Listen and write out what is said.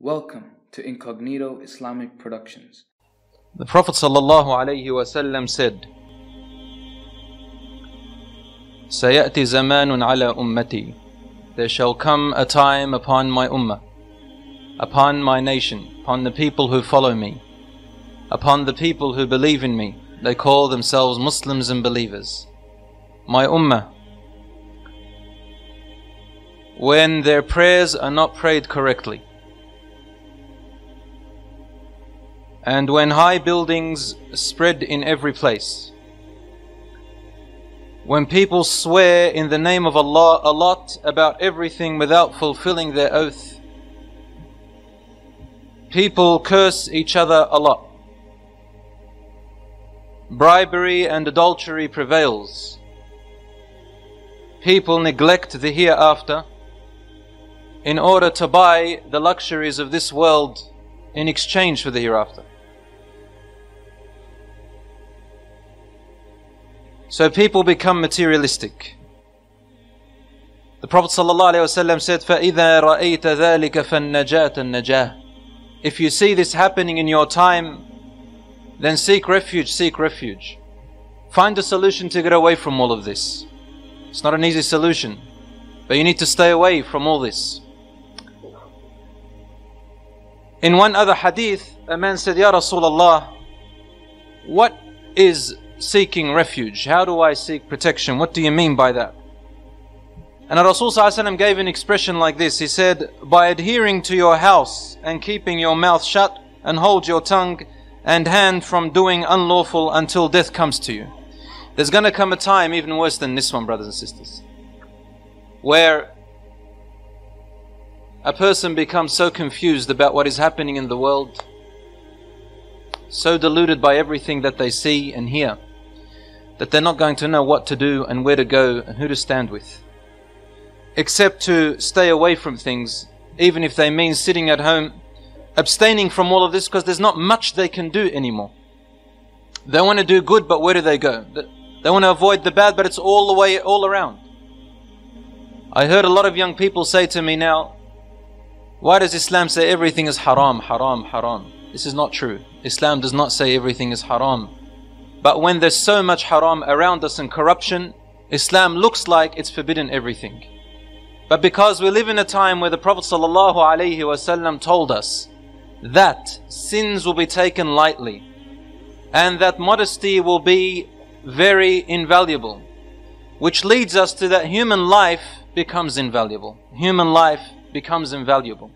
Welcome to Incognito Islamic Productions. The Prophet ﷺ said, سيأتي زمان على أمتي There shall come a time upon my ummah, upon my nation, upon the people who follow me, upon the people who believe in me. They call themselves Muslims and believers. My ummah. When their prayers are not prayed correctly, and when high buildings spread in every place, when people swear in the name of Allah a lot about everything without fulfilling their oath, people curse each other a lot. Bribery and adultery prevails. People neglect the hereafter in order to buy the luxuries of this world in exchange for the hereafter. So people become materialistic. The Prophet ﷺ said, فَإِذَا رَأَيْتَ ذَلِكَ فَالنَّجَاةَ النَّجَاةِ If you see this happening in your time, then seek refuge, seek refuge. Find a solution to get away from all of this. It's not an easy solution, but you need to stay away from all this. In one other hadith, a man said, Ya Rasulullah, what is seeking refuge? How do I seek protection? What do you mean by that? And Rasul gave an expression like this. He said, By adhering to your house and keeping your mouth shut and hold your tongue and hand from doing unlawful until death comes to you. There's going to come a time even worse than this one, brothers and sisters, where a person becomes so confused about what is happening in the world, so deluded by everything that they see and hear that they're not going to know what to do and where to go and who to stand with. Except to stay away from things, even if they mean sitting at home, abstaining from all of this because there's not much they can do anymore. They want to do good, but where do they go? They want to avoid the bad, but it's all the way, all around. I heard a lot of young people say to me now, why does Islam say everything is haram, haram, haram? This is not true. Islam does not say everything is haram. But when there's so much haram around us and corruption, Islam looks like it's forbidden everything. But because we live in a time where the Prophet ﷺ told us that sins will be taken lightly and that modesty will be very invaluable, which leads us to that human life becomes invaluable. Human life becomes invaluable.